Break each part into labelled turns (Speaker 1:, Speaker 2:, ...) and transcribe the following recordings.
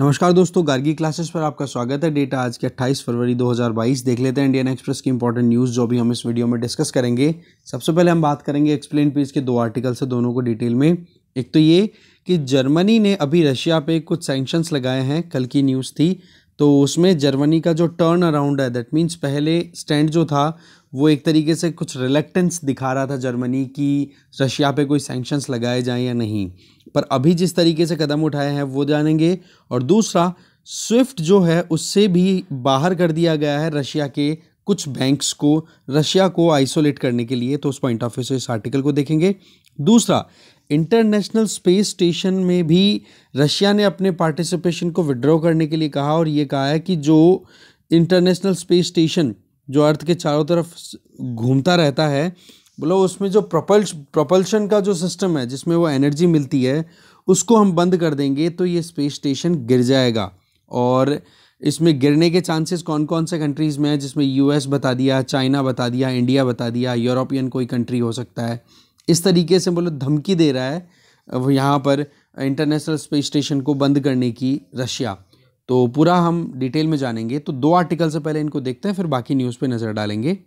Speaker 1: नमस्कार दोस्तों, गार्गी क्लासेस पर आपका स्वागत है। डेटा आज के 28 फरवरी 2022 देख लेते हैं इंडियन एक्सप्रेस की इंपॉर्टेंट न्यूज़ जो भी हम इस वीडियो में डिस्कस करेंगे। सबसे पहले हम बात करेंगे एक्सप्लेन पेज के दो आर्टिकल से दोनों को डिटेल में। एक तो ये कि जर्मनी ने अभी रशिया पे कुछ सैंक्शंस लगाए हैं। कल की न्यूज़ थी। तो उसमें जर्मनी का जो टर्न अराउंड है दैट मीन्स पहले स्टैंड जो था, वो एक तरीके से कुछ रिलेक्टेंस दिखा रहा था जर्मनी की, रशिया पे कोई सैंक्शंस लगाए जाएँ या नहीं। पर अभी जिस तरीके से कदम उठाए हैं, वो जानेंगे। और दूसरा, स्विफ्ट जो है, उससे भी बाहर कर दिया गया है रशिया के कुछ बैंक्स को, रशिया को आइसोलेट करने के लिए। तो उस पॉइंट ऑफ़ व्यू से इस आर्टिकल को देखेंगे। दूसरा, इंटरनेशनल स्पेस स्टेशन में भी रशिया ने अपने पार्टिसिपेशन को विड्रॉ करने के लिए कहा और ये कहा है कि जो इंटरनेशनल स्पेस स्टेशन, जो अर्थ के चारों तरफ़ घूमता रहता है बोलो, उसमें जो प्रोपल्श प्रोपल्शन का जो सिस्टम है, जिसमें वो एनर्जी मिलती है, उसको हम बंद कर देंगे तो ये स्पेस स्टेशन गिर जाएगा। और इसमें गिरने के चांसेस कौन कौन से कंट्रीज़ में है, जिसमें यूएस बता दिया चाइना बता दिया इंडिया बता दिया यूरोपियन कोई कंट्री हो सकता है। इस तरीके से बोलो, धमकी दे रहा है वो यहाँ पर इंटरनेशनल स्पेस स्टेशन को बंद करने की रशिया। तो पूरा हम डिटेल में जानेंगे। तो दो आर्टिकल से पहले इनको देखते हैं, फिर बाकी न्यूज़ पे नज़र डालेंगे।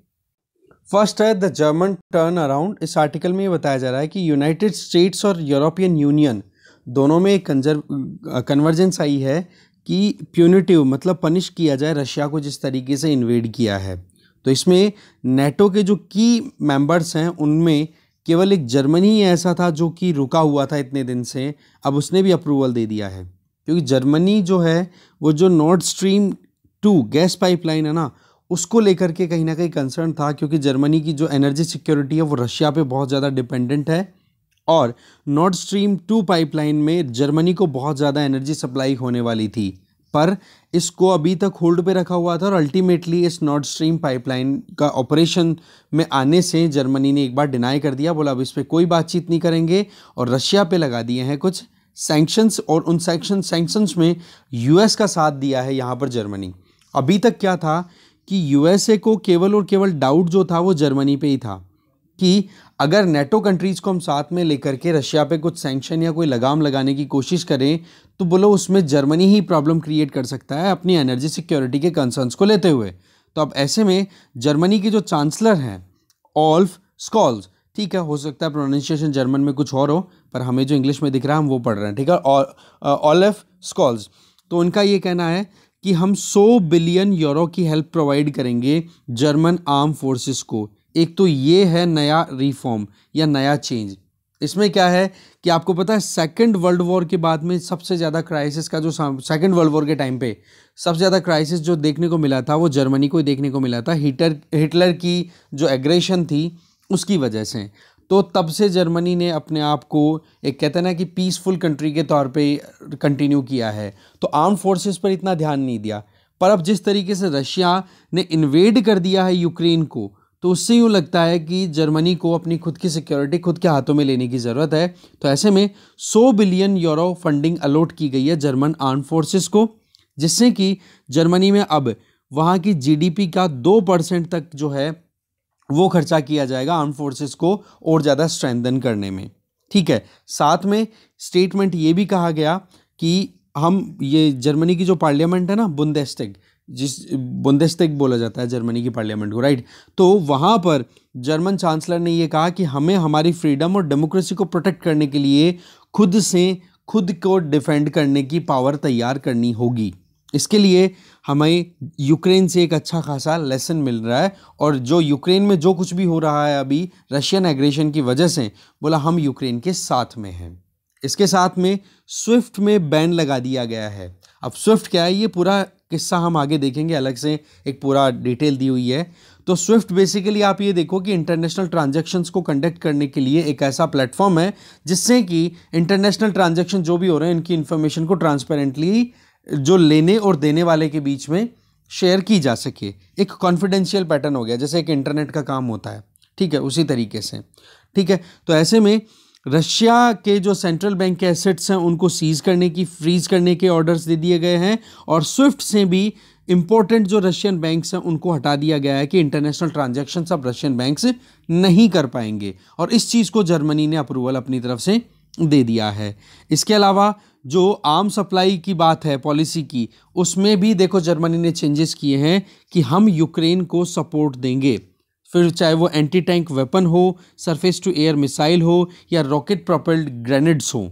Speaker 1: फ़र्स्ट है द जर्मन टर्न अराउंड इस आर्टिकल में ये बताया जा रहा है कि यूनाइटेड स्टेट्स और यूरोपियन यूनियन दोनों में एक कन्वर्जेंस आई है कि प्यूनिटिव मतलब पनिश किया जाए रशिया को जिस तरीके से इन्वेड किया है। तो इसमें नेटो के जो की मेंबर्स हैं, उनमें केवल एक जर्मनी ही ऐसा था जो कि रुका हुआ था इतने दिन से, अब उसने भी अप्रूवल दे दिया है। क्योंकि जर्मनी जो है, वो जो North Stream two gas pipeline है ना उसको लेकर के कहीं ना कहीं कंसर्न था क्योंकि जर्मनी की जो एनर्जी सिक्योरिटी है, वो रशिया पे बहुत ज़्यादा डिपेंडेंट है और नॉर्थ स्ट्रीम टू पाइपलाइन में जर्मनी को बहुत ज़्यादा एनर्जी सप्लाई होने वाली थी। पर इसको अभी तक होल्ड पे रखा हुआ था और अल्टीमेटली इस नॉर्थ स्ट्रीम पाइपलाइन का ऑपरेशन में आने से जर्मनी ने एक बार डिनाई कर दिया, बोला, अब इस पर कोई बातचीत नहीं करेंगे। और रशिया पे लगा दिए हैं कुछ सैंक्शंस और उन सैंक्शन सैंक्शंस में यूएस का साथ दिया है यहाँ पर जर्मनी अभी तक क्या था? कि यूएसए को केवल और केवल डाउट जो था वो जर्मनी पे ही था कि अगर नेटो कंट्रीज़ को हम साथ में लेकर के रशिया पे कुछ सैंक्शन या कोई लगाम लगाने की कोशिश करें तो बोलो उसमें जर्मनी ही प्रॉब्लम क्रिएट कर सकता है अपनी एनर्जी सिक्योरिटी के कंसर्न्स को लेते हुए। तो अब ऐसे में जर्मनी के जो चांसलर हैं ऑल्फ स्कॉल्स ठीक है, हो सकता है प्रोनाउंसिएशन जर्मन में कुछ और हो, पर हमें जो इंग्लिश में दिख रहा है, हम वो पढ़ रहे हैं, ठीक है? ऑलफ स्कॉल्स तो उनका ये कहना है कि हम 100 बिलियन यूरो की हेल्प प्रोवाइड करेंगे जर्मन आर्म फोर्सेस को। एक तो ये है नया रिफॉर्म या नया चेंज इसमें क्या है कि आपको पता है सेकंड वर्ल्ड वॉर के बाद में सबसे ज़्यादा क्राइसिस का जो सेकंड वर्ल्ड वॉर के टाइम पे सबसे ज़्यादा क्राइसिस जो देखने को मिला था, वो जर्मनी को ही देखने को मिला था। हिटर हिटलर की जो एग्रेशन थी, उसकी वजह से। तो तब से जर्मनी ने अपने आप को, एक कहते हैं ना कि पीसफुल कंट्री के तौर पे कंटिन्यू किया है। तो आर्म फोर्सेस पर इतना ध्यान नहीं दिया। पर अब जिस तरीके से रशिया ने इन्वेड कर दिया है यूक्रेन को तो उससे यूँ लगता है कि जर्मनी को अपनी खुद की सिक्योरिटी खुद के हाथों में लेने की ज़रूरत है। तो ऐसे में 100 बिलियन यूरो फंडिंग अलॉट की गई है जर्मन आर्म फोर्सेस को, जिससे कि जर्मनी में अब वहाँ की जीडीपी का दो परसेंट तक जो है वो खर्चा किया जाएगा आर्म फोर्सेस को और ज़्यादा स्ट्रेंथन करने में। ठीक है? साथ में स्टेटमेंट ये भी कहा गया कि हम ये जर्मनी की जो पार्लियामेंट है ना बुंदेस्टेग जिस बुंदेस्टेग बोला जाता है जर्मनी की पार्लियामेंट को राइट तो वहाँ पर जर्मन चांसलर ने ये कहा कि हमें हमारी फ्रीडम और डेमोक्रेसी को प्रोटेक्ट करने के लिए खुद से, खुद को डिफेंड करने की पावर तैयार करनी होगी। इसके लिए हमें यूक्रेन से एक अच्छा खासा लेसन मिल रहा है और जो यूक्रेन में जो कुछ भी हो रहा है अभी रशियन एग्रेशन की वजह से, बोला, हम यूक्रेन के साथ में हैं। इसके साथ में स्विफ्ट में बैन लगा दिया गया है। अब स्विफ्ट क्या है? ये पूरा किस्सा हम आगे देखेंगे, अलग से एक पूरा डिटेल दी हुई है। तो स्विफ्ट बेसिकली आप ये देखो कि इंटरनेशनल ट्रांजैक्शंस को कंडक्ट करने के लिए एक ऐसा प्लेटफॉर्म है जिससे कि इंटरनेशनल ट्रांजैक्शन जो भी हो रहे हैं, इनकी इन्फॉर्मेशन को ट्रांसपेरेंटली जो लेने और देने वाले के बीच में शेयर की जा सके। एक कॉन्फिडेंशियल पैटर्न हो गया, जैसे एक इंटरनेट का काम होता है। ठीक है, उसी तरीके से। ठीक है तो ऐसे में रशिया के जो सेंट्रल बैंक के एसेट्स हैं, उनको सीज करने की फ्रीज करने के ऑर्डर्स दे दिए गए हैं और स्विफ्ट से भी इंपॉर्टेंट जो रशियन बैंक्स हैं, उनको हटा दिया गया है कि इंटरनेशनल ट्रांजैक्शन अब रशियन बैंक्स नहीं कर पाएँगे। और इस चीज़ को जर्मनी ने अप्रूवल अपनी तरफ़ से दे दिया है। इसके अलावा जो आर्म सप्लाई की बात है, पॉलिसी की, उसमें भी देखो जर्मनी ने चेंजेस किए हैं कि हम यूक्रेन को सपोर्ट देंगे। फिर चाहे वो एंटी टैंक वेपन हो सरफेस टू एयर मिसाइल हो, या रॉकेट प्रोपेल्ड ग्रेनेड्स हो,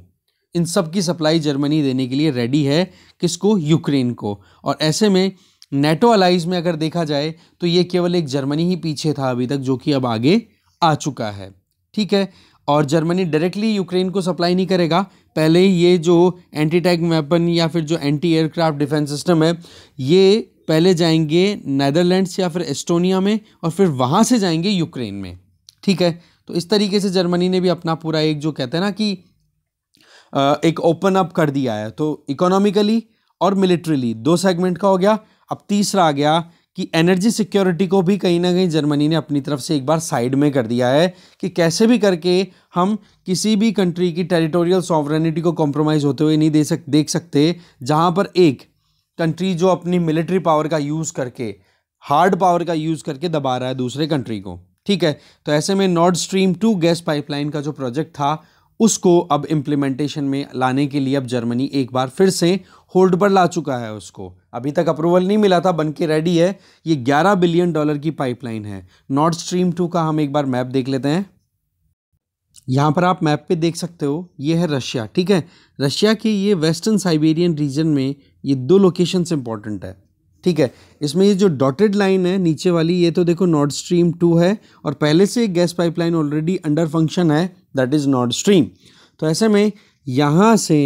Speaker 1: इन सब की सप्लाई जर्मनी देने के लिए रेडी है किसको? यूक्रेन को। और ऐसे में नेटो अलाइज में अगर देखा जाए तो ये केवल एक जर्मनी ही पीछे था अभी तक, जो कि अब आगे आ चुका है। ठीक है? और जर्मनी डायरेक्टली यूक्रेन को सप्लाई नहीं करेगा। पहले ये जो एंटी टैंक वेपन या फिर जो एंटी एयरक्राफ्ट डिफेंस सिस्टम है, ये पहले जाएँगे नैदरलैंड्स या फिर एस्टोनिया में और फिर वहाँ से जाएँगे यूक्रेन में। ठीक है? तो इस तरीके से जर्मनी ने भी अपना पूरा एक जो कहते हैं ना कि एक ओपन अप कर दिया है। तो इकोनॉमिकली और मिलिट्रीली दो सेगमेंट का हो गया। अब तीसरा आ गया कि एनर्जी सिक्योरिटी को भी कहीं ना कहीं जर्मनी ने अपनी तरफ़ से एक बार साइड में कर दिया है कि कैसे भी करके हम किसी भी कंट्री की टेरिटोरियल सॉवरेनिटी को कॉम्प्रोमाइज़ होते हुए नहीं दे सक, देख सकते, जहाँ पर एक कंट्री जो अपनी मिलिट्री पावर का यूज़ करके हार्ड पावर का यूज़ करके दबा रहा है दूसरे कंट्री को, ठीक है? तो ऐसे में North Stream two gas pipeline का जो प्रोजेक्ट था, उसको अब इम्प्लीमेंटेशन में लाने के लिए अब जर्मनी एक बार फिर से होल्ड पर ला चुका है उसको। अभी तक अप्रूवल नहीं मिला था बन के रेडी है। ये 11 बिलियन डॉलर की पाइपलाइन है। नॉर्थ स्ट्रीम टू का हम एक बार मैप देख लेते हैं। यहाँ पर आप मैप पे देख सकते हो, ये है रशिया, ठीक है? रशिया के ये वेस्टर्न साइबेरियन रीजन में ये दो लोकेशन इंपॉर्टेंट है, ठीक है? इसमें ये जो डॉटेड लाइन है, नीचे वाली, ये तो देखो नॉर्थ स्ट्रीम टू है और पहले से एक gas pipeline already under function है दैट इज़ नॉर्थ स्ट्रीम तो ऐसे में यहाँ से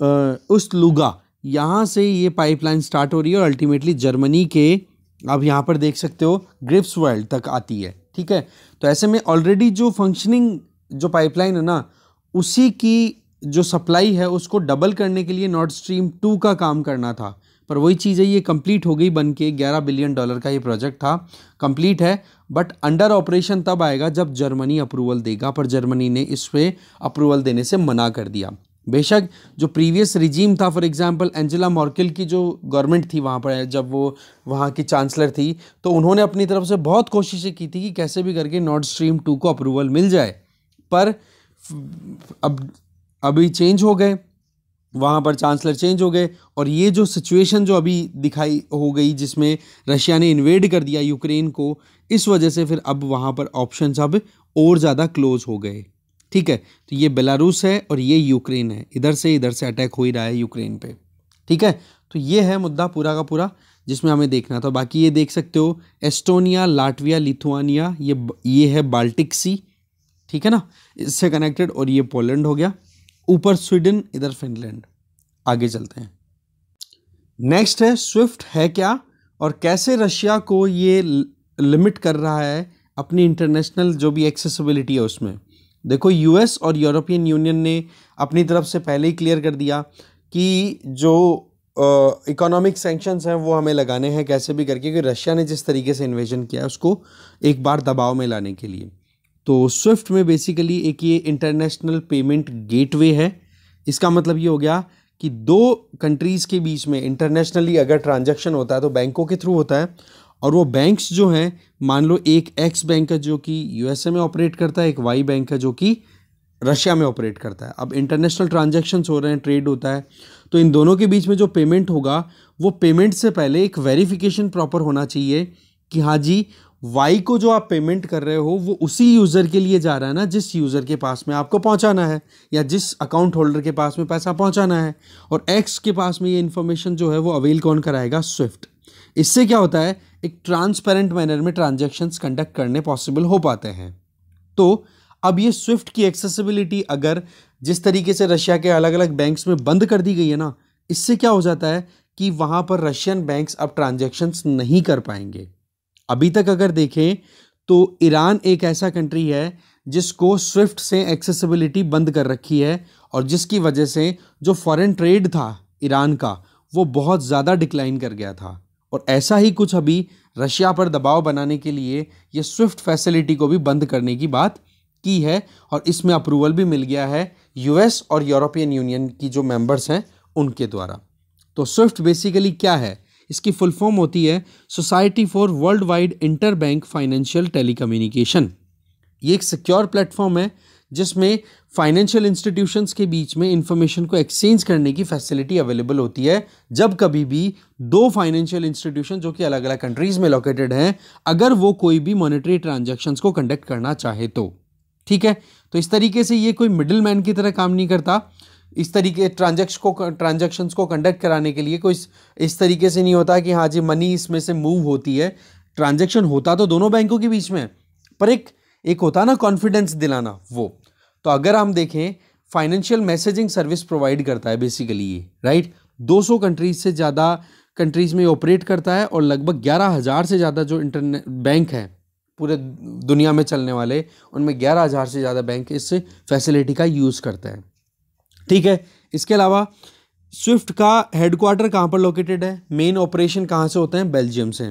Speaker 1: उस लुगा यहाँ से ये पाइपलाइन स्टार्ट हो रही है और अल्टीमेटली जर्मनी के, आप यहाँ पर देख सकते हो ग्रिप्स वर्ल्ड तक आती है, ठीक है? तो ऐसे में ऑलरेडी जो फंक्शनिंग जो पाइपलाइन है ना, उसी की जो सप्लाई है, उसको डबल करने के लिए नॉर्थ स्ट्रीम टू का काम करना था। पर वही चीज़ है ये कंप्लीट हो गई बन के, ग्यारह बिलियन डॉलर का ये प्रोजेक्ट था कंप्लीट है बट अंडर ऑपरेशन तब आएगा जब जर्मनी अप्रूवल देगा, पर जर्मनी ने इस पर अप्रूवल देने से मना कर दिया। बेशक जो प्रीवियस रिजीम था फॉर एग्जांपल एंजेला मॉर्किल की जो गवर्नमेंट थी वहाँ पर, जब वो वहाँ की चांसलर थी तो उन्होंने अपनी तरफ़ से बहुत कोशिशें की थी कि कैसे भी करके नॉर्थ स्ट्रीम टू को अप्रूवल मिल जाए। पर अब, अभी चेंज हो गए, वहाँ पर चांसलर चेंज हो गए, और ये जो सिचुएशन जो अभी दिखाई हो गई, जिसमें रशिया ने इन्वेड कर दिया यूक्रेन को, इस वजह से फिर अब वहाँ पर ऑप्शंस अब और ज़्यादा क्लोज हो गए। ठीक है? तो ये बेलारूस है और ये यूक्रेन है। इधर से इधर से अटैक हो ही रहा है यूक्रेन पे। ठीक है? तो ये है मुद्दा पूरा का पूरा, जिसमें हमें देखना था। बाकी ये देख सकते हो, एस्टोनिया, लाटविया, लिथुआनिया, ये ये है बाल्टिक सी। ठीक है ना? इससे कनेक्टेड और ये पोलैंड हो गया। ऊपर स्वीडन, इधर फिनलैंड। आगे चलते हैं। नेक्स्ट है, स्विफ्ट है क्या? और कैसे रशिया को ये लिमिट कर रहा है अपनी इंटरनेशनल जो भी एक्सेसिबिलिटी है उसमें? देखो यूएस और यूरोपियन यूनियन ने अपनी तरफ़ से पहले ही क्लियर कर दिया कि जो इकोनॉमिक सेंक्शंस हैं, वो हमें लगाने हैं कैसे भी करके क्योंकि रशिया ने जिस तरीके से इन्वेजन किया है, उसको एक बार दबाव में लाने के लिए। तो स्विफ्ट में बेसिकली एक ये इंटरनेशनल पेमेंट गेटवे है। इसका मतलब ये हो गया कि दो कंट्रीज़ के बीच में इंटरनेशनली अगर ट्रांजैक्शन होता है तो बैंकों के थ्रू होता है और वो बैंक्स जो हैं, मान लो एक एक्स बैंक है जो कि यूएसए में ऑपरेट करता है, एक वाई बैंक है जो कि रशिया में ऑपरेट करता है। अब इंटरनेशनल ट्रांजेक्शन्स हो रहे हैं ट्रेड होता है तो इन दोनों के बीच में जो पेमेंट होगा, वो पेमेंट से पहले एक वेरिफिकेशन प्रॉपर होना चाहिए कि हाँ जी वाई को जो आप पेमेंट कर रहे हो, वो उसी यूज़र के लिए जा रहा है ना, जिस यूज़र के पास में आपको पहुंचाना है, या जिस अकाउंट होल्डर के पास में पैसा पहुंचाना है, और एक्स के पास में ये इन्फॉर्मेशन जो है, वो अवेल कौन कराएगा? स्विफ्ट इससे क्या होता है? एक ट्रांसपेरेंट मैनर में ट्रांजेक्शन्स कंडक्ट करने पॉसिबल हो पाते हैं। तो अब ये स्विफ्ट की एक्सेसिबिलिटी अगर जिस तरीके से रशिया के अलग अलग बैंक्स में बंद कर दी गई है ना, इससे क्या हो जाता है कि वहाँ पर रशियन बैंक्स अब ट्रांजेक्शन्स नहीं कर पाएँगे। अभी तक अगर देखें तो ईरान एक ऐसा कंट्री है जिसको स्विफ्ट से एक्सेसिबिलिटी बंद कर रखी है और जिसकी वजह से जो फॉरेन ट्रेड था ईरान का, वो बहुत ज़्यादा डिक्लाइन कर गया था। और ऐसा ही कुछ अभी रशिया पर दबाव बनाने के लिए ये स्विफ्ट फैसिलिटी को भी बंद करने की बात की है और इसमें अप्रूवल भी मिल गया है यूएस और यूरोपियन यूनियन की जो मेंबर्स हैं उनके द्वारा। तो स्विफ्ट बेसिकली क्या है? इसकी फुल फॉर्म होती है society for world wide inter bank financial telecommunication. ये एक सिक्योर प्लेटफॉर्म है जिसमें फाइनेंशियल इंस्टीट्यूशंस के बीच में इंफॉर्मेशन को एक्सचेंज करने की फैसिलिटी अवेलेबल होती है। जब कभी भी दो फाइनेंशियल इंस्टीट्यूशन जो कि अलग अलग कंट्रीज़ में लोकेटेड हैं, अगर वो कोई भी मॉनेटरी ट्रांजैक्शंस को कंडक्ट करना चाहे तो। ठीक है? तो इस तरीके से ये कोई मिडिल मैन की तरह काम नहीं करता। इस तरीके ट्रांजेक्शन को ट्रांजेक्शन्स को कंडक्ट कराने के लिए कोई इस तरीके से नहीं होता कि हाँ जी मनी इसमें से मूव होती है। ट्रांजेक्शन होता तो दोनों बैंकों के बीच में, पर एक एक होता ना कॉन्फिडेंस दिलाना, वो। तो अगर हम देखें फाइनेंशियल मैसेजिंग सर्विस प्रोवाइड करता है बेसिकली ये राइट 200 कंट्रीज़ से ज़्यादा कंट्रीज़ में ऑपरेट करता है और लगभग ग्यारह हज़ार से ज़्यादा जो इंटरनेट बैंक हैं, पूरे दुनिया में चलने वाले, उनमें ग्यारह हज़ार से ज़्यादा बैंक इस फैसिलिटी का यूज़ करते हैं। ठीक है? इसके अलावा स्विफ्ट का हेडक्वार्टर कहाँ पर लोकेटेड है? मेन ऑपरेशन कहाँ से होते हैं? बेल्जियम से।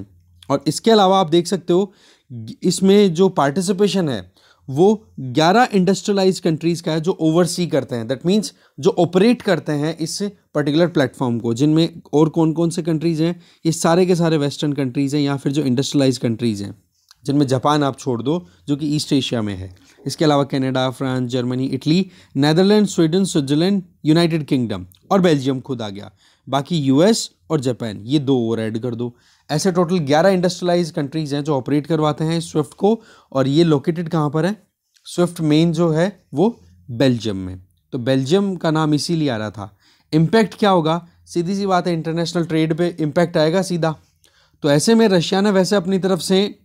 Speaker 1: और इसके अलावा आप देख सकते हो, इसमें जो पार्टिसिपेशन है वो 11 इंडस्ट्रियलाइज कंट्रीज़ का है जो ओवरसी करते हैं। दैट मीन्स जो ऑपरेट करते हैं इस पर्टिकुलर प्लेटफॉर्म को, जिनमें और कौन कौन से कंट्रीज़ हैं? ये सारे के सारे वेस्टर्न कंट्रीज़ हैं या फिर जो इंडस्ट्रियलाइज कंट्रीज़ हैं, जिनमें जापान आप छोड़ दो, जो कि ईस्ट एशिया में है। इसके अलावा Canada France Germany Italy Netherland Sweden Switzerland United Kingdom और बेल्जियम खुद आ गया। बाकी यूएस और जापान ये दो और ऐड कर दो। ऐसे टोटल ग्यारह इंडस्ट्रियलाइज कंट्रीज़ हैं जो ऑपरेट करवाते हैं स्विफ्ट को, और ये लोकेटेड कहाँ पर है? स्विफ्ट मेन जो है वो बेल्जियम में। तो बेल्जियम का नाम इसीलिए आ रहा था। इम्पैक्ट क्या होगा? सीधी सी बात है इंटरनेशनल ट्रेड पे इम्पैक्ट आएगा सीधा। तो ऐसे में रशिया ने वैसे अपनी तरफ़ से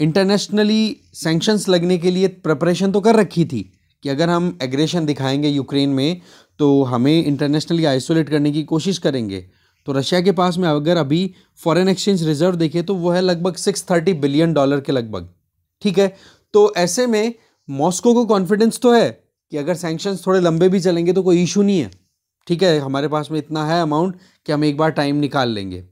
Speaker 1: इंटरनेशनली सेंक्शंस लगने के लिए प्रपरेशन तो कर रखी थी कि अगर हम एग्रेशन दिखाएँगे यूक्रेन में तो हमें इंटरनेशनली आइसोलेट करने की कोशिश करेंगे। तो रशिया के पास में अगर अभी फॉरेन एक्सचेंज रिज़र्व देखें तो वो है लगभग सिक्स थर्टी बिलियन डॉलर के लगभग। ठीक है? तो ऐसे में मॉस्को को कॉन्फिडेंस तो है कि अगर सैंक्शंस थोड़े लंबे भी चलेंगे तो कोई इशू नहीं है। ठीक है? हमारे पास में इतना है अमाउंट कि हम एक बार टाइम निकाल लेंगे।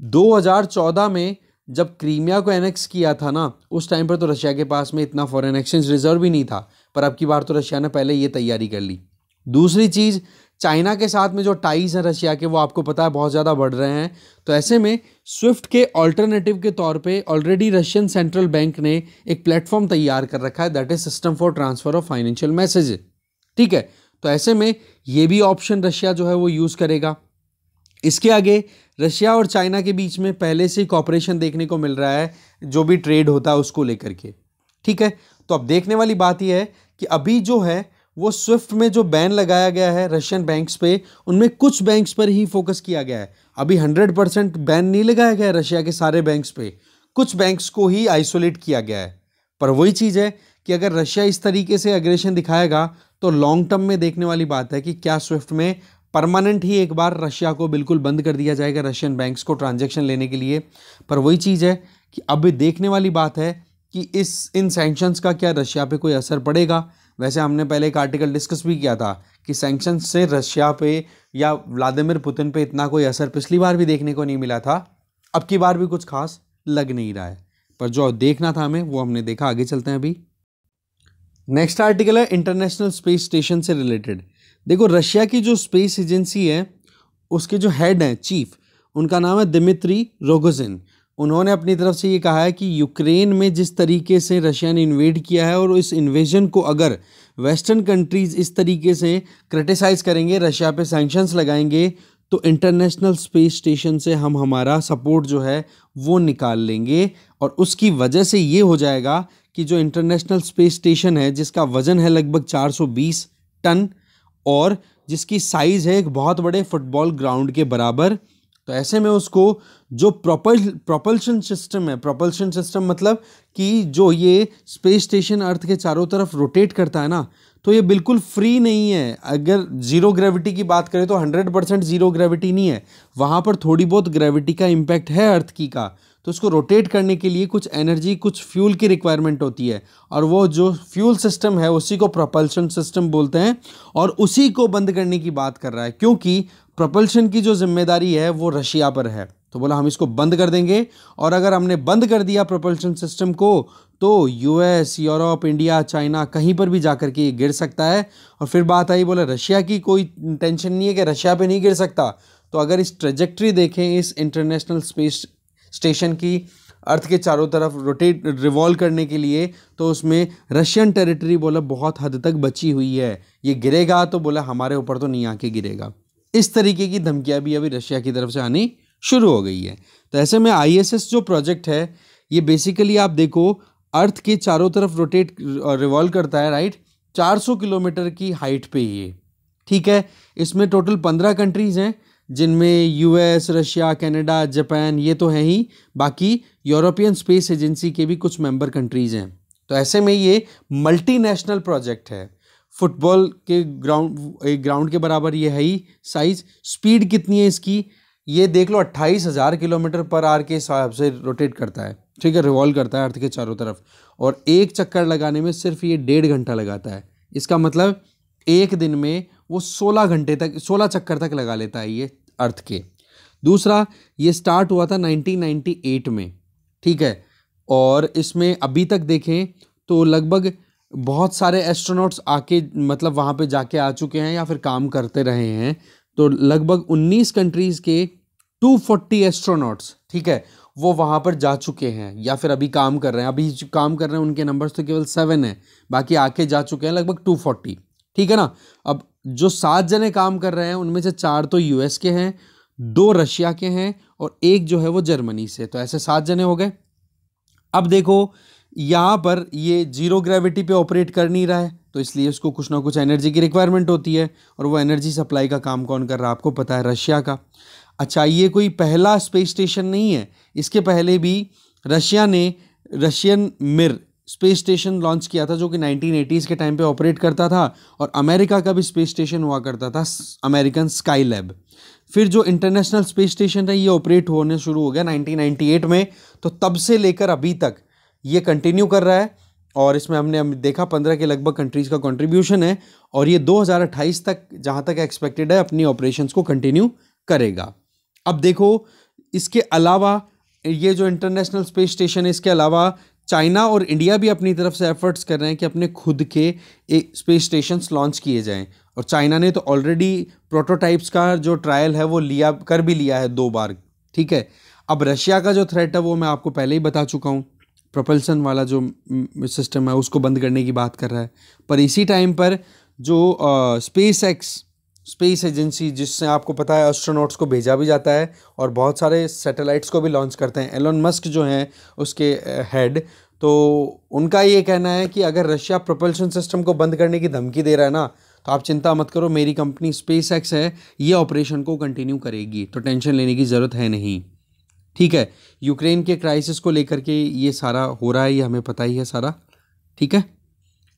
Speaker 1: 2014 में जब क्रीमिया को एनेक्स किया था ना, उस टाइम पर तो रशिया के पास में इतना फॉरेन एक्सचेंज रिज़र्व भी नहीं था, पर अब की बार तो रशिया ने पहले ये तैयारी कर ली। दूसरी चीज़ चाइना के साथ में जो टाइज हैं रशिया के, वो आपको पता है बहुत ज़्यादा बढ़ रहे हैं। तो ऐसे में स्विफ्ट के ऑल्टरनेटिव के तौर पे ऑलरेडी रशियन सेंट्रल बैंक ने एक प्लेटफॉर्म तैयार कर रखा है that is system for transfer of financial message ठीक है? तो ऐसे में ये भी ऑप्शन रशिया जो है वो यूज़ करेगा। इसके आगे रशिया और चाइना के बीच में पहले से ही कॉपरेशन देखने को मिल रहा है, जो भी ट्रेड होता है उसको लेकर के। ठीक है? तो अब देखने वाली बात यह है कि अभी जो है वो स्विफ्ट में जो बैन लगाया गया है रशियन बैंक्स पे, उनमें कुछ बैंक्स पर ही फोकस किया गया है। अभी हंड्रेड परसेंट बैन नहीं लगाया गया है रशिया के सारे बैंक्स पे। कुछ बैंक्स को ही आइसोलेट किया गया है। पर वही चीज़ है कि अगर रशिया इस तरीके से अग्रेशन दिखाएगा तो लॉन्ग टर्म में देखने वाली बात है कि क्या स्विफ्ट में परमानेंट ही एक बार रशिया को बिल्कुल बंद कर दिया जाएगा रशियन बैंक्स को ट्रांजेक्शन लेने के लिए। पर वही चीज़ है कि अब देखने वाली बात है कि इस, इन सैंक्शंस का क्या रशिया पे कोई असर पड़ेगा? वैसे हमने पहले एक आर्टिकल डिस्कस भी किया था कि सैंक्शन से रशिया पे या व्लादिमिर पुतिन पे इतना कोई असर पिछली बार भी देखने को नहीं मिला था। अब की बार भी कुछ खास लग नहीं रहा है। पर जो देखना था हमें, वो हमने देखा। आगे चलते हैं अभी। नेक्स्ट आर्टिकल है इंटरनेशनल स्पेस स्टेशन से रिलेटेड देखो, रशिया की जो स्पेस एजेंसी है, उसके जो हेड हैं चीफ उनका नाम है दिमित्री रोगोजिन। उन्होंने अपनी तरफ़ से ये कहा है कि यूक्रेन में जिस तरीके से रशिया ने इन्वेड किया है और इस इन्वेजन को अगर वेस्टर्न कंट्रीज़ इस तरीके से क्रिटिसाइज़ करेंगे, रशिया पे सैंक्शंस लगाएँगे तो इंटरनेशनल स्पेस स्टेशन से हम हमारा सपोर्ट जो है वो निकाल लेंगे। और उसकी वजह से ये हो जाएगा कि जो इंटरनेशनल स्पेस स्टेशन है, जिसका वज़न है लगभग 420 टन और जिसकी साइज़ है एक बहुत बड़े फुटबॉल ग्राउंड के बराबर तो ऐसे में उसको जो प्रोपल प्रोपल्शन सिस्टम है प्रोपल्शन सिस्टम मतलब कि जो ये स्पेस स्टेशन अर्थ के चारों तरफ़ रोटेट करता है ना तो ये बिल्कुल फ्री नहीं है। अगर ज़ीरो ग्रेविटी की बात करें तो हंड्रेड परसेंट ज़ीरो ग्रेविटी नहीं है। वहाँ पर थोड़ी बहुत ग्रेविटी का इम्पैक्ट है अर्थ की का। तो उसको रोटेट करने के लिए कुछ एनर्जी कुछ फ्यूल की रिक्वायरमेंट होती है। और वो जो फ्यूल सिस्टम है, उसी को प्रोपल्शन सिस्टम बोलते हैं। और उसी को बंद करने की बात कर रहा है, क्योंकि प्रोपल्शन की जो ज़िम्मेदारी है, वो रशिया पर है। तो बोला, हम इसको बंद कर देंगे। और अगर हमने बंद कर दिया प्रोपल्शन सिस्टम को तो यूएस यूरोप इंडिया चाइना कहीं पर भी जा जाकर के गिर सकता है। और फिर बात आई, बोला, रशिया की कोई टेंशन नहीं है कि रशिया पे नहीं गिर सकता। तो अगर इस ट्रेजेक्ट्री देखें, इस इंटरनेशनल स्पेस स्टेशन की अर्थ के चारों तरफ़ रोटेट रिवॉल्व करने के लिए तो उसमें रशियन टेरिटरी बोला, बहुत हद तक बची हुई है। ये गिरेगा तो बोला, हमारे ऊपर तो नहीं आके गिरेगा। इस तरीके की धमकियाँ भी अभी रशिया की तरफ़ से आनी शुरू हो गई है। तो ऐसे में आई जो प्रोजेक्ट है, ये बेसिकली आप देखो अर्थ के चारों तरफ़ रोटेट रिवॉल्व करता है राइट 400 किलोमीटर की हाइट पे ये। ठीक है? इसमें टोटल पंद्रह कंट्रीज़ हैं, जिनमें यूएस रशिया कनाडा जापान ये तो हैं ही। बाकी यूरोपियन स्पेस एजेंसी के भी कुछ मेंबर कंट्रीज़ हैं। तो ऐसे में ये मल्टीनेशनल प्रोजेक्ट है। फुटबॉल के ग्राउंड एक ग्राउंड के बराबर ये है ही साइज़। स्पीड कितनी है इसकी? ये देख लो, अट्ठाईस हज़ार किलोमीटर पर आर के हिसाब से रोटेट करता है, ठीक है? रिवॉल्व करता है अर्थ के चारों तरफ़। और एक चक्कर लगाने में सिर्फ़ ये डेढ़ घंटा लगाता है। इसका मतलब एक दिन में वो सोलह घंटे तक, सोलह चक्कर तक लगा लेता है ये अर्थ के। दूसरा, ये स्टार्ट हुआ था 1998 में, ठीक है? और इसमें अभी तक देखें तो लगभग बहुत सारे एस्ट्रोनॉट्स आके मतलब वहाँ पे जाके आ चुके हैं या फिर काम करते रहे हैं तो लगभग 19 कंट्रीज़ के 240 एस्ट्रोनॉट्स ठीक है, वो वहाँ पर जा चुके हैं, या फिर अभी काम कर रहे हैं। अभी काम कर रहे हैं, उनके नंबर्स तो केवल सेवन है, बाकी आके जा चुके हैं लगभग टू फोर्टी ठीक है ना? अब जो सात जने काम कर रहे हैं, उनमें से चार तो यूएस के हैं, दो रशिया के हैं और एक जो है वो जर्मनी से तो ऐसे सात जने हो गए। अब देखो यहाँ पर ये ज़ीरो ग्रेविटी पे ऑपरेट कर नहीं रहा है तो इसलिए उसको कुछ ना कुछ एनर्जी की रिक्वायरमेंट होती है और वो एनर्जी सप्लाई का काम कौन कर रहा है, आपको पता है, रशिया का। अच्छा ये कोई पहला स्पेस स्टेशन नहीं है। इसके पहले भी रशिया ने रशियन मिर स्पेस स्टेशन लॉन्च किया था, जो कि 1980s के टाइम पे ऑपरेट करता था और अमेरिका का भी स्पेस स्टेशन हुआ करता था अमेरिकन स्काई लैब फिर जो इंटरनेशनल स्पेस स्टेशन है, ये ऑपरेट होने शुरू हो गया 1998 में तो तब से लेकर अभी तक ये कंटिन्यू कर रहा है और इसमें हमने देखा पंद्रह के लगभग कंट्रीज़ का कंट्रीब्यूशन है और ये 2028 तक जहाँ तक एक्सपेक्टेड है, अपनी ऑपरेशंस को कंटिन्यू करेगा। अब देखो, इसके अलावा ये जो इंटरनेशनल स्पेस स्टेशन है, इसके अलावा चाइना और इंडिया भी अपनी तरफ़ से एफर्ट्स कर रहे हैं कि अपने खुद के एक स्पेस स्टेशन लॉन्च किए जाएँ। और चाइना ने तो ऑलरेडी प्रोटोटाइप्स का जो ट्रायल है, वो लिया, कर भी लिया है दो बार, ठीक है? अब रशिया का जो थ्रेट है, वो मैं आपको पहले ही बता चुका हूँ। प्रोपल्सन वाला जो सिस्टम है, उसको बंद करने की बात कर रहा है। पर इसी टाइम पर जो स्पेस एक्स स्पेस एजेंसी जिससे आपको पता है एस्ट्रोनॉट्स को भेजा भी जाता है और बहुत सारे सैटेलाइट्स को भी लॉन्च करते हैं। एलोन मस्क जो हैं, उसके हेड तो उनका ये कहना है कि अगर रशिया प्रोपल्शन सिस्टम को बंद करने की धमकी दे रहा है ना तो आप चिंता मत करो, मेरी कंपनी स्पेस एक्स है, ये ऑपरेशन को कंटिन्यू करेगी तो टेंशन लेने की ज़रूरत है नहीं। ठीक है, यूक्रेन के क्राइसिस को लेकर के ये सारा हो रहा है, ये हमें पता ही है सारा, ठीक है?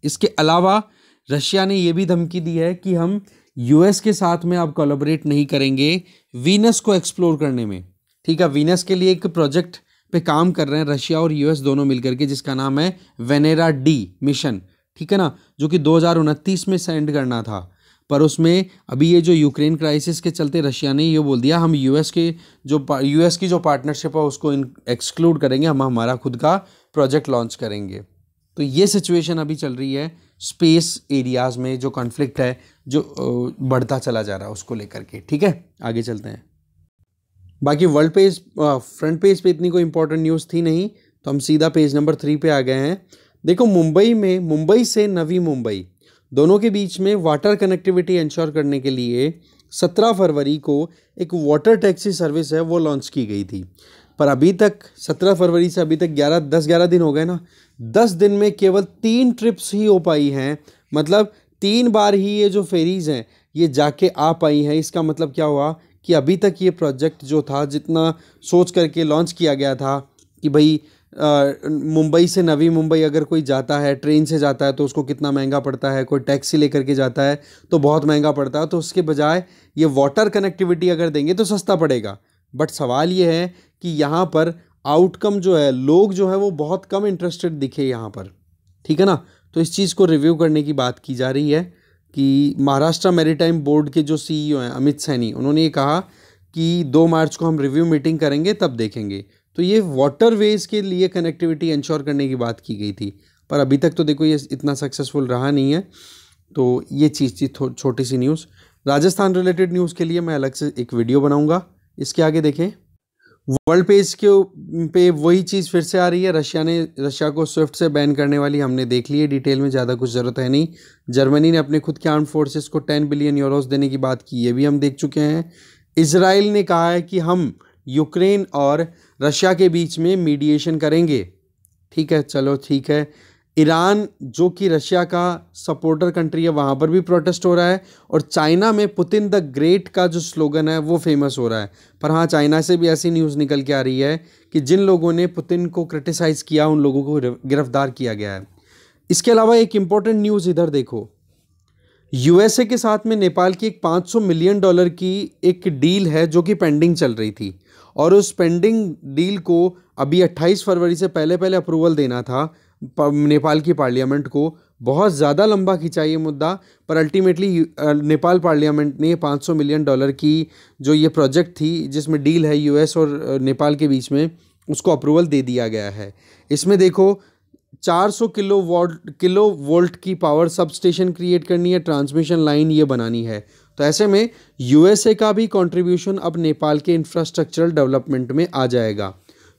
Speaker 1: इसके अलावा रशिया ने ये भी धमकी दी है कि हम यूएस के साथ में आप कोलोबरेट नहीं करेंगे वीनस को एक्सप्लोर करने में। ठीक है वीनस के लिए एक प्रोजेक्ट पे काम कर रहे हैं रशिया और यूएस दोनों मिलकर के, जिसका नाम है वेनेरा डी मिशन ठीक है ना? जो कि दो हज़ार उनतीस में सेंड करना था। पर उसमें अभी ये जो यूक्रेन क्राइसिस के चलते रशिया ने ये बोल दिया, हम यूएस के जो यूएस की जो पार्टनरशिप है, उसको एक्सक्लूड करेंगे, हम हमारा खुद का प्रोजेक्ट लॉन्च करेंगे. तो ये सिचुएशन अभी चल रही है स्पेस एरियाज़ में जो कॉन्फ्लिक्ट है, जो बढ़ता चला जा रहा है उसको लेकर के। ठीक है? आगे चलते हैं। बाकी वर्ल्ड पेज फ्रंट पेज पे इतनी कोई इंपॉर्टेंट न्यूज़ थी नहीं तो हम सीधा पेज नंबर थ्री पे आ गए हैं। देखो, मुंबई में, मुंबई से नवी मुंबई दोनों के बीच में वाटर कनेक्टिविटी इंश्योर करने के लिए 17 फरवरी को एक वाटर टैक्सी सर्विस है, वो लॉन्च की गई थी। पर अभी तक 17 फरवरी से अभी तक 11 10 11 दिन हो गए ना 10 दिन में केवल तीन ट्रिप्स ही हो पाई हैं। मतलब तीन बार ही ये जो फेरीज़ हैं, ये जाके आ पाई हैं। इसका मतलब क्या हुआ कि अभी तक ये प्रोजेक्ट जो था, जितना सोच करके लॉन्च किया गया था कि भाई मुंबई से नवी मुंबई अगर कोई जाता है, ट्रेन से जाता है तो उसको कितना महँगा पड़ता है, कोई टैक्सी लेकर के जाता है तो बहुत महँगा पड़ता है तो उसके बजाय ये वाटर कनेक्टिविटी अगर देंगे तो सस्ता पड़ेगा। बट सवाल ये है कि यहाँ पर आउटकम जो है, लोग जो है वो बहुत कम इंटरेस्टेड दिखे यहाँ पर। ठीक है ना? तो इस चीज़ को रिव्यू करने की बात की जा रही है कि महाराष्ट्र मेरीटाइम बोर्ड के जो सीईओ हैं, अमित सैनी, उन्होंने ये कहा कि दो मार्च को हम रिव्यू मीटिंग करेंगे, तब देखेंगे। तो ये वाटरवेज के लिए कनेक्टिविटी इंश्योर करने की बात की गई थी। पर अभी तक तो देखो ये इतना सक्सेसफुल रहा नहीं है। तो ये चीज़ थी छोटी सी न्यूज़ राजस्थान रिलेटेड न्यूज़ के लिए मैं अलग से एक वीडियो बनाऊँगा। इसके आगे देखें। वर्ल्ड पेज के पे वही चीज़ फिर से आ रही है। रशिया ने, रशिया को स्विफ्ट से बैन करने वाली हमने देख ली है। डिटेल में ज़्यादा कुछ ज़रूरत है नहीं। जर्मनी ने अपने खुद के आर्म फोर्सेस को टेन बिलियन यूरोस देने की बात की। ये भी हम देख चुके हैं। इसराइल ने कहा है कि हम यूक्रेन और रशिया के बीच में मीडिएशन करेंगे। ठीक है, चलो ठीक है। ईरान, जो कि रशिया का सपोर्टर कंट्री है, वहाँ पर भी प्रोटेस्ट हो रहा है और चाइना में पुतिन द ग्रेट का जो स्लोगन है, वो फ़ेमस हो रहा है। पर हाँ चाइना से भी ऐसी न्यूज़ निकल के आ रही है कि जिन लोगों ने पुतिन को क्रिटिसाइज़ किया, उन लोगों को गिरफ़्तार किया गया है। इसके अलावा एक इंपॉर्टेंट न्यूज़ इधर देखो। यूएसए के साथ में नेपाल की एक 500 मिलियन डॉलर की एक डील है, जो कि पेंडिंग चल रही थी। और उस पेंडिंग डील को अभी 28 फरवरी से पहले पहले अप्रूवल देना था नेपाल की पार्लियामेंट को। बहुत ज़्यादा लंबा खिंचा ये मुद्दा, पर अल्टीमेटली नेपाल पार्लियामेंट ने 500 मिलियन डॉलर की जो ये प्रोजेक्ट थी, जिसमें डील है यूएस और नेपाल के बीच में, उसको अप्रूवल दे दिया गया है। इसमें देखो 400 किलो वोल्ट किलो वोल्ट की पावर सब स्टेशन क्रिएट करनी है ट्रांसमिशन लाइन ये बनानी है। तो ऐसे में यूएसए का भी कंट्रीब्यूशन अब नेपाल के इंफ्रास्ट्रक्चरल डेवलपमेंट में आ जाएगा।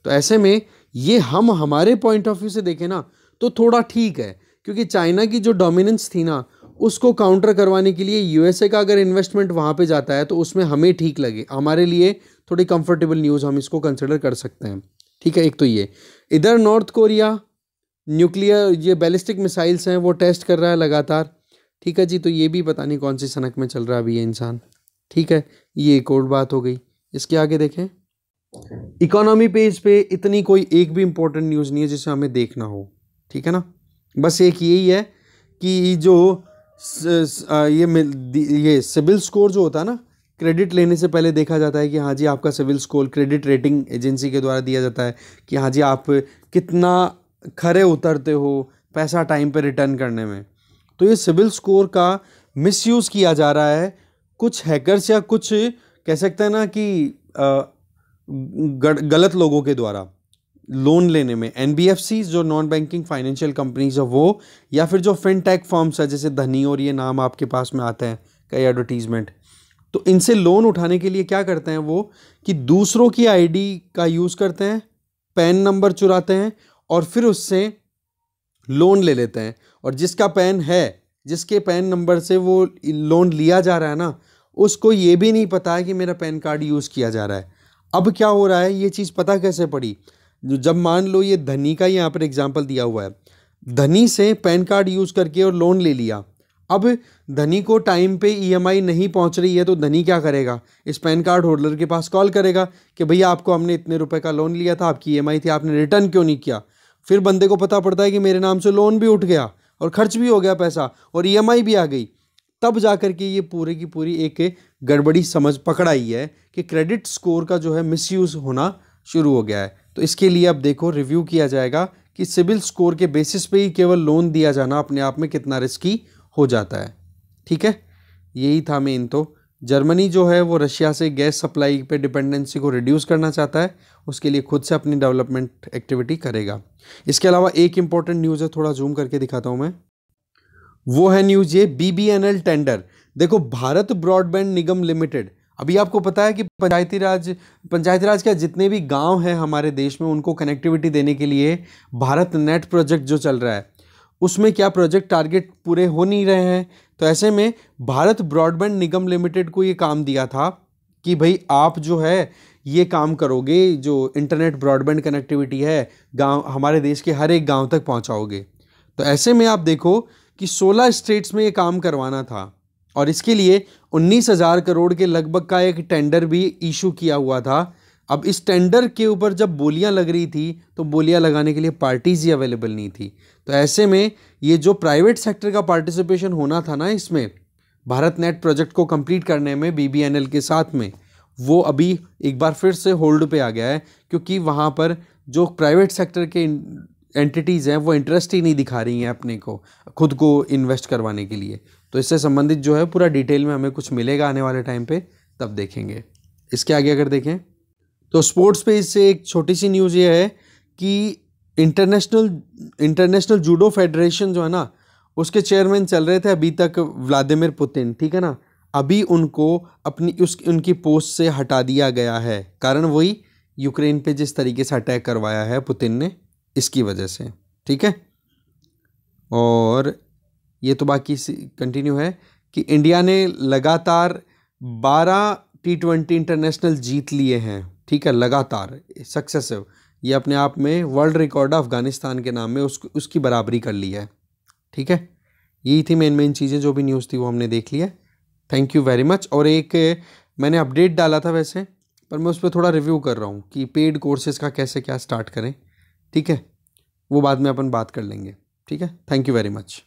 Speaker 1: तो ऐसे में ये हम हमारे पॉइंट ऑफ़ व्यू से देखें ना तो थोड़ा ठीक है, क्योंकि चाइना की जो डोमिनेंस थी ना, उसको काउंटर करवाने के लिए यूएसए का अगर इन्वेस्टमेंट वहाँ पे जाता है तो उसमें हमें ठीक लगे। हमारे लिए थोड़ी कंफर्टेबल न्यूज़ हम इसको कंसिडर कर सकते हैं। ठीक है, एक तो ये। इधर नॉर्थ कोरिया न्यूक्लियर ये बैलिस्टिक मिसाइल्स हैं, वो टेस्ट कर रहा है लगातार। ठीक है जी तो ये भी पता नहीं कौन सी सनक में चल रहा है अभी ये इंसान। ठीक है, ये एक और बात हो गई। इसके आगे देखें। इकोनॉमी पेज पे इतनी कोई एक भी इंपॉर्टेंट न्यूज़ नहीं है जिसे हमें देखना हो। ठीक है ना? बस एक यही है कि जो ये ये सिविल स्कोर जो होता है ना, क्रेडिट लेने से पहले देखा जाता है कि हाँ जी, आपका CIBIL score credit rating agency के द्वारा दिया जाता है कि हाँ जी, आप कितना खरे उतरते हो पैसा टाइम पे रिटर्न करने में। तो ये सिविल स्कोर का मिसयूज़ किया जा रहा है। कुछ हैकर्स या कुछ कह सकते हैं ना कि गलत लोगों के द्वारा लोन लेने में एनबीएफसी जो नॉन बैंकिंग फाइनेंशियल कंपनीज़ है वो, या फिर जो फिनटेक फॉर्म्स है जैसे धनी और ये नाम आपके पास में आते हैं, कई एडवर्टीजमेंट तो इनसे लोन उठाने के लिए क्या करते हैं वो कि दूसरों की आईडी का यूज़ करते हैं, पैन नंबर चुराते हैं और फिर उससे लोन ले लेते हैं। और जिसका पैन है, जिसके पैन नंबर से वो लोन लिया जा रहा है ना, उसको ये भी नहीं पता है कि मेरा पैन कार्ड यूज़ किया जा रहा है। अब क्या हो रहा है, ये चीज़ पता कैसे पड़ी? जब मान लो ये धनी का यहाँ पर एग्ज़ाम्पल दिया हुआ है, धनी से पैन कार्ड यूज़ करके और लोन ले लिया। अब धनी को टाइम पे ईएमआई नहीं पहुँच रही है तो धनी क्या करेगा? इस पैन कार्ड होल्डर के पास कॉल करेगा कि भैया आपको हमने इतने रुपए का लोन लिया था, आपकी ईएमआई थी, आपने रिटर्न क्यों नहीं किया? फिर बंदे को पता पड़ता है कि मेरे नाम से लोन भी उठ गया। और खर्च भी हो गया पैसा और ईएमआई भी आ गई। तब जा कर के ये पूरे की पूरी एक गड़बड़ी समझ पकड़ आई है कि क्रेडिट स्कोर का जो है मिसयूज़ होना शुरू हो गया है। तो इसके लिए अब देखो रिव्यू किया जाएगा कि सिविल स्कोर के बेसिस पे ही केवल लोन दिया जाना अपने आप में कितना रिस्की हो जाता है। ठीक है? यही था मेन तो। जर्मनी जो है वो रशिया से गैस सप्लाई पे डिपेंडेंसी को रिड्यूस करना चाहता है, उसके लिए खुद से अपनी डेवलपमेंट एक्टिविटी करेगा। इसके अलावा एक इंपॉर्टेंट न्यूज़ है, थोड़ा जूम करके दिखाता हूँ मैं। वो है न्यूज़ ये बीबीएनएल टेंडर देखो, भारत ब्रॉडबैंड निगम लिमिटेड अभी आपको पता है कि पंचायती राज पंचायती राज के जितने भी गाँव हैं हमारे देश में, उनको कनेक्टिविटी देने के लिए भारत नेट प्रोजेक्ट जो चल रहा है, उसमें क्या प्रोजेक्ट टारगेट पूरे हो नहीं रहे हैं? तो ऐसे में भारत ब्रॉडबैंड निगम लिमिटेड को ये काम दिया था कि भाई आप जो है, ये काम करोगे, जो इंटरनेट ब्रॉडबैंड कनेक्टिविटी है, गाँव, हमारे देश के हर एक गाँव तक पहुंचाओगे। तो ऐसे में आप देखो कि 16 स्टेट्स में ये काम करवाना था और इसके लिए उन्नीस हज़ार करोड़ के लगभग का एक टेंडर भी इशू किया हुआ था अब इस टेंडर के ऊपर जब बोलियाँ लग रही थी तो बोलियाँ लगाने के लिए पार्टीज़ ही अवेलेबल नहीं थी। तो ऐसे में ये जो प्राइवेट सेक्टर का पार्टिसिपेशन होना था ना इसमें, भारत नेट प्रोजेक्ट को कंप्लीट करने में बीबीएनएल के साथ में, वो अभी एक बार फिर से होल्ड पे आ गया है, क्योंकि वहाँ पर जो प्राइवेट सेक्टर के एंटिटीज़ हैं, वो इंटरेस्ट ही नहीं दिखा रही हैं अपने को, खुद को इन्वेस्ट करवाने के लिए। तो इससे संबंधित जो है, पूरा डिटेल में हमें कुछ मिलेगा आने वाले टाइम पे, तब देखेंगे। इसके आगे अगर देखें तो स्पोर्ट्स पेज से एक छोटी सी न्यूज़ ये है कि इंटरनेशनल इंटरनेशनल जूडो फेडरेशन जो है ना, उसके चेयरमैन चल रहे थे अभी तक व्लादिमिर पुतिन, ठीक है ना? अभी उनको अपनी, उस, उनकी पोस्ट से हटा दिया गया है। कारण वही, यूक्रेन पे जिस तरीके से अटैक करवाया है पुतिन ने, इसकी वजह से, ठीक है? और ये तो बाकी कंटिन्यू है कि इंडिया ने लगातार 12 टी ट्वेंटी इंटरनेशनल जीत लिए हैं। ठीक है, लगातार सक्सेसिव ये अपने आप में वर्ल्ड रिकॉर्ड अफ़गानिस्तान के नाम में उस, उसकी बराबरी कर ली है। ठीक है? यही थी मेन मेन चीज़ें जो भी न्यूज़ थी, वो हमने देख लिया थैंक यू वेरी मच और एक, मैंने अपडेट डाला था वैसे, पर मैं उस पर थोड़ा रिव्यू कर रहा हूँ कि पेड कोर्सेज़ का कैसे, क्या स्टार्ट करें। ठीक है? वो बाद में अपन बात कर लेंगे। ठीक है? Thank you very much